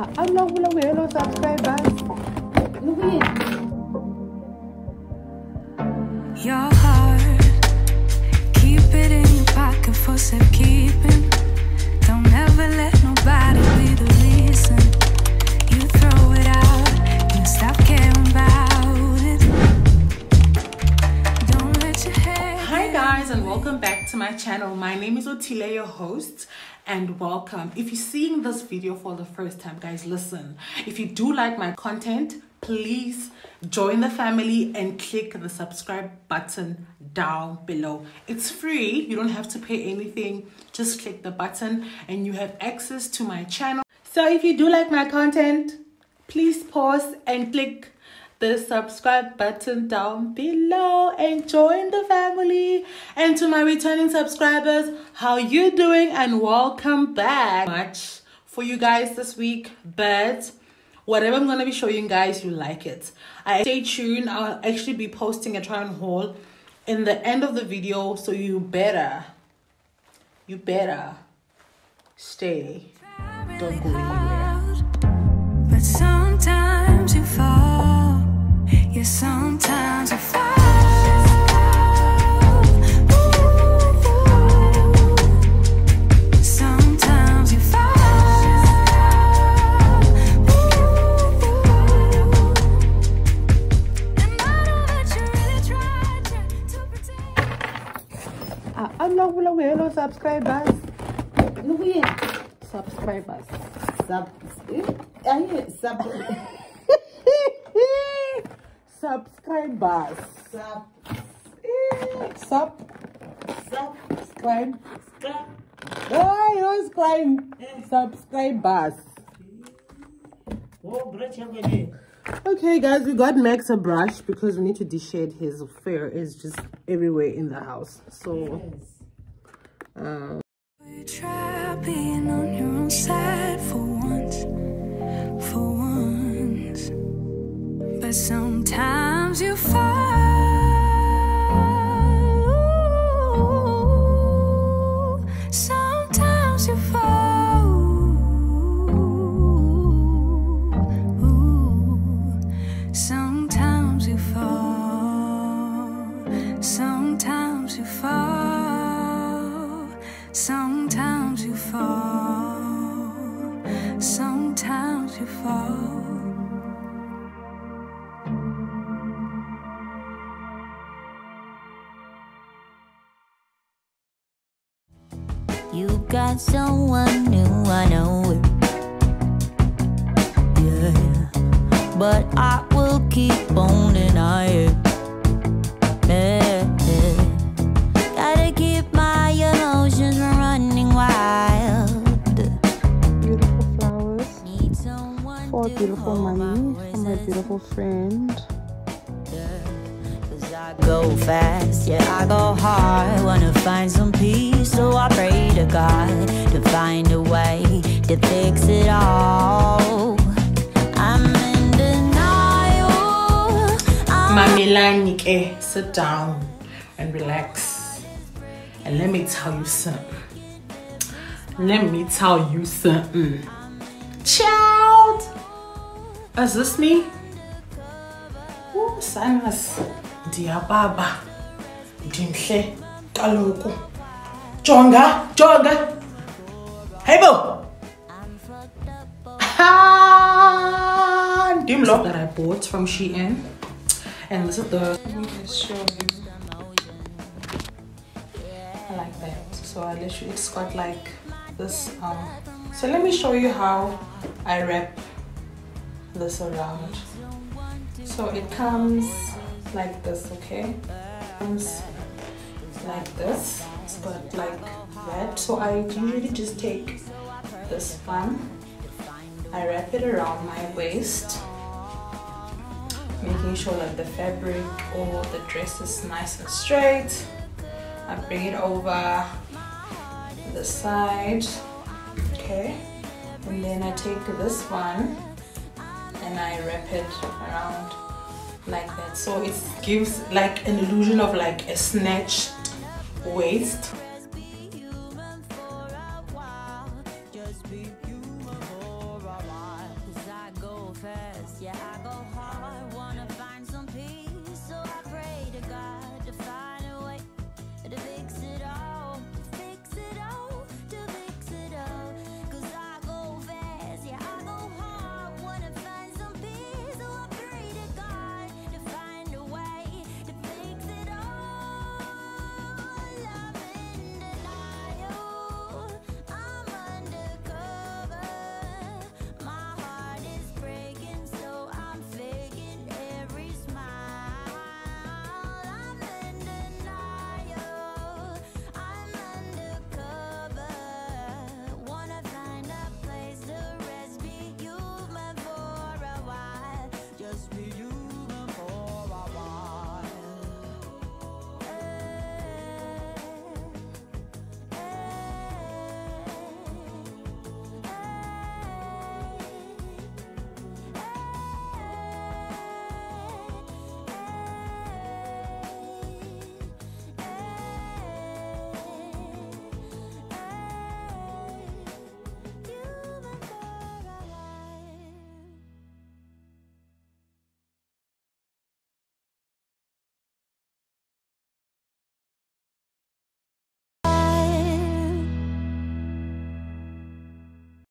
Unlock below hello subscribers. Look here. Your heart, keep it in your pocket for safekeeping. Guys and welcome back to my channel. My name is Otile, your host and welcome. If you're seeing this video for the first time, guys, listen. If you do like my content, please join the family and click the subscribe button down below. It's free. You don't have to pay anything. Just click the button and you have access to my channel. So if you do like my content, please pause and click the subscribe button down below and join the family. And to my returning subscribers how you doing and welcome back. Much for you guys this week but whatever i'm gonna be showing you guys you like it. I stay tuned. I'll actually be posting a try on haul in the end of the video so you better you better stay. Don't go anywhere. But sometimes you fall. Hello subscribers. Look here. Subscribers. Sub. Eh? I hear sub. Subscribers. Sub. Sub. Sub. Subscribe. Sub. Oh, you know, subscribe. Subscribers. Oh, bro, check. Okay, guys, we got Max a brush because we need to de-shade his fur. It's just everywhere in the house. So, um, Sometimes you fall. Sometimes you fall. Sometimes you fall. You got someone new, I know it. Yeah, but I will keep on For beautiful hold my mommy, voice for my beautiful friend. Cause I go fast, yeah, I go hard. Wanna find some peace, so I pray to God to find a way to fix it all. I'm in denial. I'm Mamilani sit down and relax. And let me tell you something. Let me tell you something. Child! Is this me? Ooh, sinus. Diababa. Dinhle. Kaloku. Jonga. Jonga. Hey, bo. Dimlo. That I bought from Shein. And this is the. I like that. So I literally, it's got like this. Um. So let me show you how I wrap this around. So it comes like this, okay? Comes like this. It's like that. So I usually just take this one. I wrap it around my waist making sure that the fabric or the dress is nice and straight. I bring it over the side, okay, and then I take this one and I wrap it around like that. So it gives like an illusion of like a snatched waist